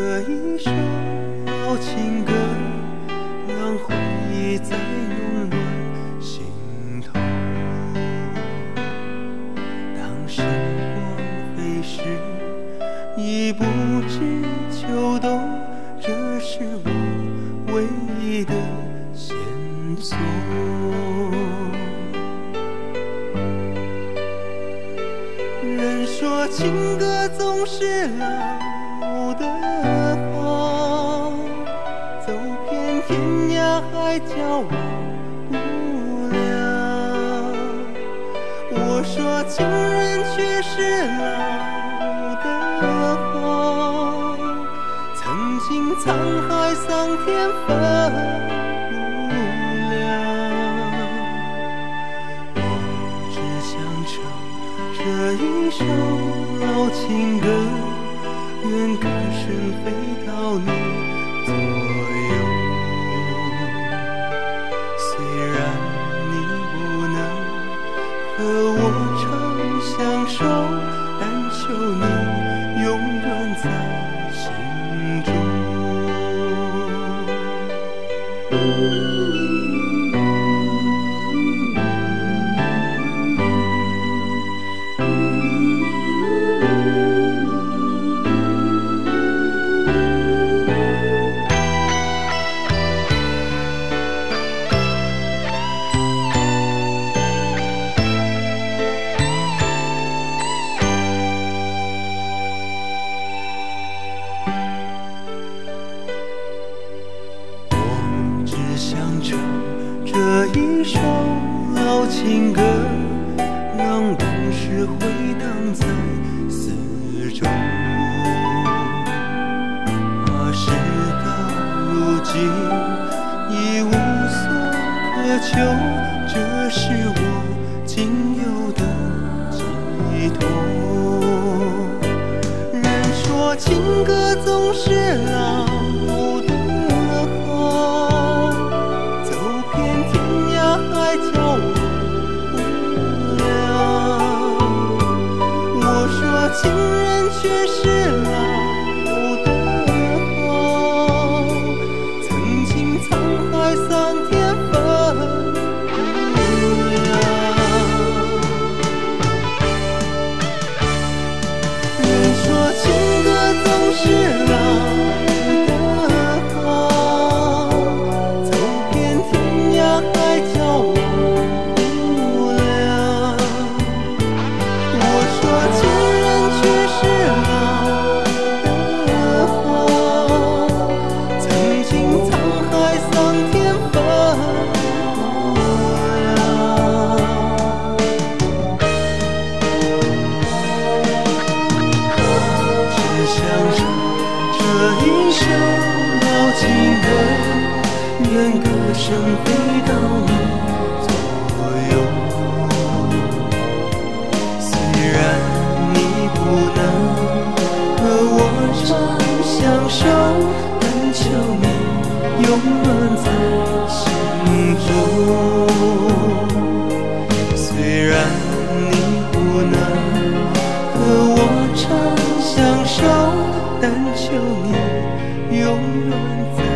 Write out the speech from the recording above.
这一首老情歌，让回忆再涌乱心头。当时光飞逝，已不知秋冬，这是我唯一的线索。人说情歌总是老的。天涯海角忘不了。我说情人却是老的好，曾经沧海桑田分不了。我只想唱这一首老情歌，愿歌声飞到你和我长相守，但求你永远在心中。一首老情歌，让往事回荡在四周。话事到如今已无所可求，这是我仅有的寄托。人说情歌总是老情人却是老老情歌，愿歌声飞到你左右。虽然你不能和我长相守，但求你永远在心中。虽然你不能和我长相守，但求你永远在